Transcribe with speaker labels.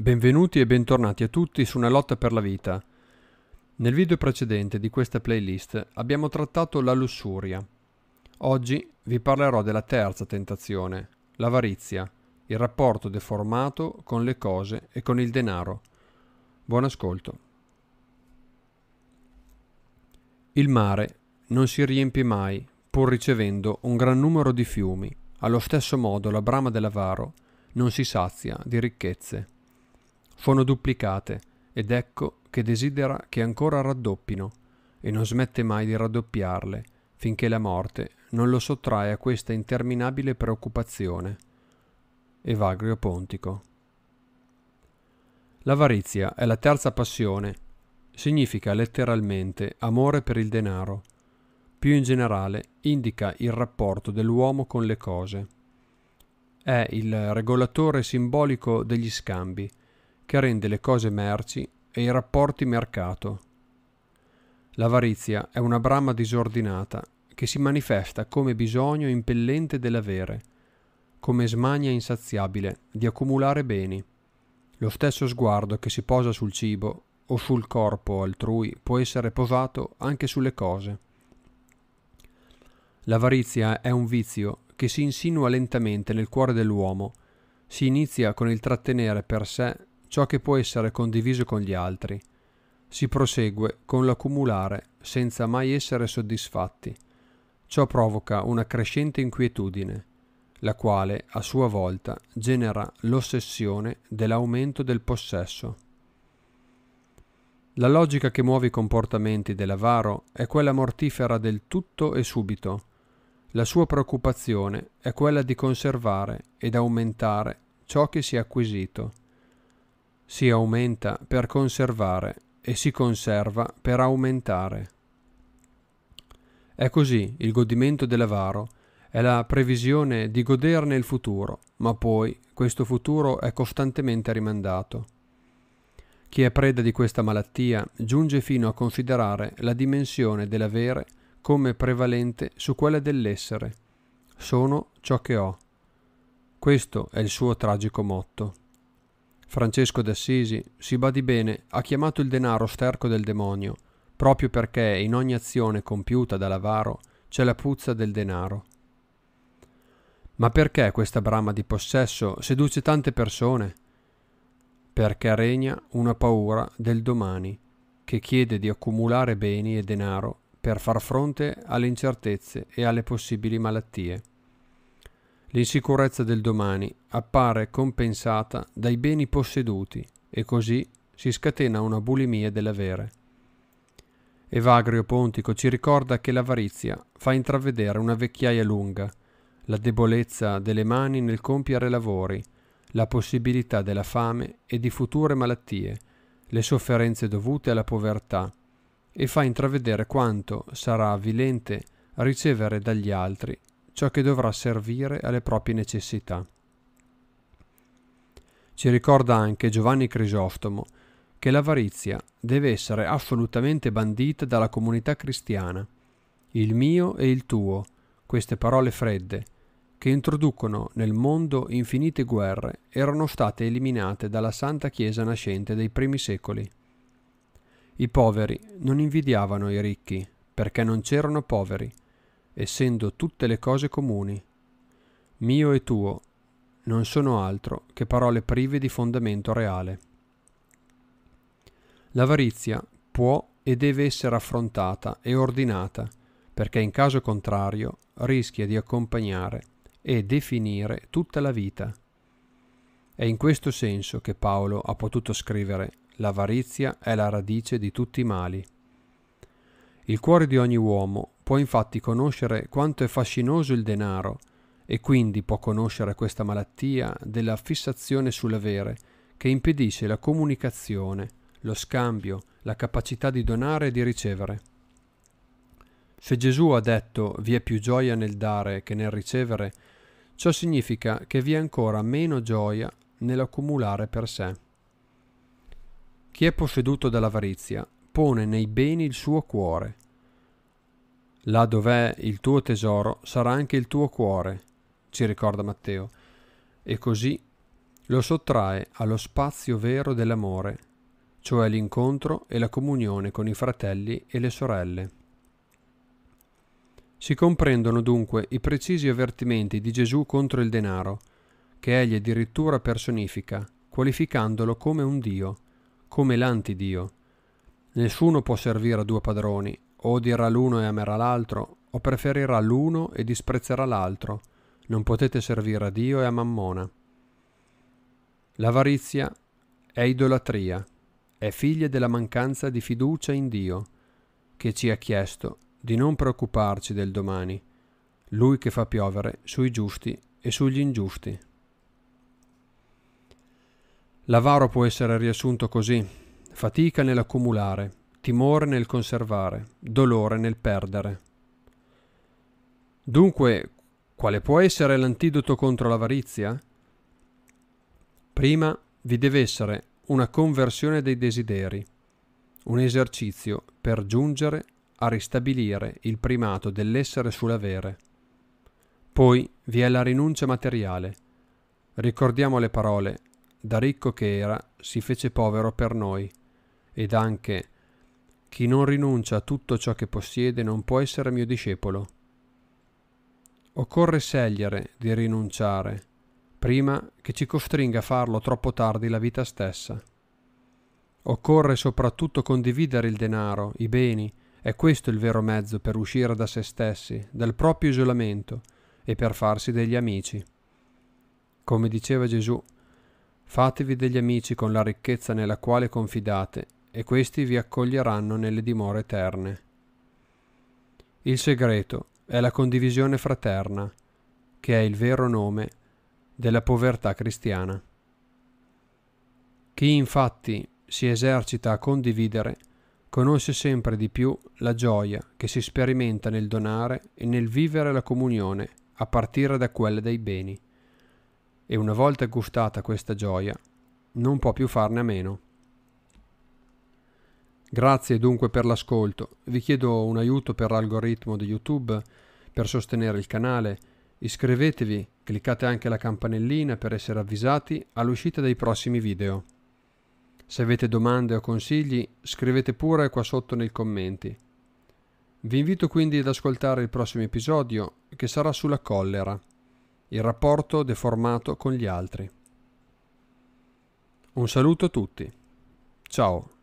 Speaker 1: Benvenuti e bentornati a tutti su una lotta per la vita. Nel video precedente di questa playlist abbiamo trattato la lussuria. Oggi vi parlerò della terza tentazione, l'avarizia, il rapporto deformato con le cose e con il denaro. Buon ascolto. Il mare non si riempie mai, pur ricevendo un gran numero di fiumi. Allo stesso modo la brama dell'avaro non si sazia di ricchezze sono duplicate ed ecco che desidera che ancora raddoppino e non smette mai di raddoppiarle finché la morte non lo sottrae a questa interminabile preoccupazione. Evagrio Pontico. L'avarizia è la terza passione, significa letteralmente amore per il denaro. Più in generale indica il rapporto dell'uomo con le cose. È il regolatore simbolico degli scambi, che rende le cose merci e i rapporti mercato. L'avarizia è una brama disordinata che si manifesta come bisogno impellente dell'avere, come smania insaziabile di accumulare beni. Lo stesso sguardo che si posa sul cibo o sul corpo altrui può essere posato anche sulle cose. L'avarizia è un vizio che si insinua lentamente nel cuore dell'uomo, si inizia con il trattenere per sé ciò che può essere condiviso con gli altri. Si prosegue con l'accumulare senza mai essere soddisfatti. Ciò provoca una crescente inquietudine, la quale a sua volta genera l'ossessione dell'aumento del possesso. La logica che muove i comportamenti dell'avaro è quella mortifera del tutto e subito. La sua preoccupazione è quella di conservare ed aumentare ciò che si è acquisito si aumenta per conservare e si conserva per aumentare. È così il godimento dell'avaro, è la previsione di goderne il futuro, ma poi questo futuro è costantemente rimandato. Chi è preda di questa malattia giunge fino a considerare la dimensione dell'avere come prevalente su quella dell'essere. Sono ciò che ho. Questo è il suo tragico motto. Francesco d'Assisi, si badi bene, ha chiamato il denaro sterco del demonio, proprio perché in ogni azione compiuta dall'avaro c'è la puzza del denaro. Ma perché questa brama di possesso seduce tante persone? Perché regna una paura del domani, che chiede di accumulare beni e denaro per far fronte alle incertezze e alle possibili malattie. L'insicurezza del domani appare compensata dai beni posseduti e così si scatena una bulimia dell'avere. Evagrio Pontico ci ricorda che l'avarizia fa intravedere una vecchiaia lunga, la debolezza delle mani nel compiere lavori, la possibilità della fame e di future malattie, le sofferenze dovute alla povertà, e fa intravedere quanto sarà avvilente ricevere dagli altri ciò che dovrà servire alle proprie necessità. Ci ricorda anche Giovanni Crisostomo che l'avarizia deve essere assolutamente bandita dalla comunità cristiana. Il mio e il tuo, queste parole fredde, che introducono nel mondo infinite guerre, erano state eliminate dalla Santa Chiesa nascente dei primi secoli. I poveri non invidiavano i ricchi, perché non c'erano poveri, essendo tutte le cose comuni. Mio e tuo non sono altro che parole prive di fondamento reale. L'avarizia può e deve essere affrontata e ordinata, perché in caso contrario rischia di accompagnare e definire tutta la vita. È in questo senso che Paolo ha potuto scrivere l'avarizia è la radice di tutti i mali. Il cuore di ogni uomo può infatti conoscere quanto è fascinoso il denaro e quindi può conoscere questa malattia della fissazione sull'avere che impedisce la comunicazione, lo scambio, la capacità di donare e di ricevere. Se Gesù ha detto vi è più gioia nel dare che nel ricevere, ciò significa che vi è ancora meno gioia nell'accumulare per sé. Chi è posseduto dall'avarizia pone nei beni il suo cuore. Là dov'è il tuo tesoro sarà anche il tuo cuore, ci ricorda Matteo. E così lo sottrae allo spazio vero dell'amore, cioè l'incontro e la comunione con i fratelli e le sorelle. Si comprendono dunque i precisi avvertimenti di Gesù contro il denaro, che egli addirittura personifica, qualificandolo come un Dio, come l'antidio. Nessuno può servire a due padroni, odierà l'uno e amerà l'altro, o preferirà l'uno e disprezzerà l'altro. Non potete servire a Dio e a Mammona. L'avarizia è idolatria, è figlia della mancanza di fiducia in Dio, che ci ha chiesto di non preoccuparci del domani, Lui che fa piovere sui giusti e sugli ingiusti. L'avaro può essere riassunto così, fatica nell'accumulare, timore nel conservare, dolore nel perdere. Dunque, quale può essere l'antidoto contro l'avarizia? Prima vi deve essere una conversione dei desideri, un esercizio per giungere a ristabilire il primato dell'essere sull'avere. Poi vi è la rinuncia materiale. Ricordiamo le parole, da ricco che era, si fece povero per noi, ed anche chi non rinuncia a tutto ciò che possiede non può essere mio discepolo. Occorre scegliere di rinunciare, prima che ci costringa a farlo troppo tardi la vita stessa. Occorre soprattutto condividere il denaro, i beni, è questo il vero mezzo per uscire da se stessi, dal proprio isolamento e per farsi degli amici. Come diceva Gesù, fatevi degli amici con la ricchezza nella quale confidate e questi vi accoglieranno nelle dimore eterne. Il segreto è la condivisione fraterna, che è il vero nome della povertà cristiana. Chi infatti si esercita a condividere conosce sempre di più la gioia che si sperimenta nel donare e nel vivere la comunione a partire da quella dei beni. E una volta gustata questa gioia, non può più farne a meno. Grazie dunque per l'ascolto. Vi chiedo un aiuto per l'algoritmo di YouTube per sostenere il canale. Iscrivetevi, cliccate anche la campanellina per essere avvisati all'uscita dei prossimi video. Se avete domande o consigli, scrivete pure qua sotto nei commenti. Vi invito quindi ad ascoltare il prossimo episodio, che sarà sulla collera, il rapporto deformato con gli altri. Un saluto a tutti. Ciao.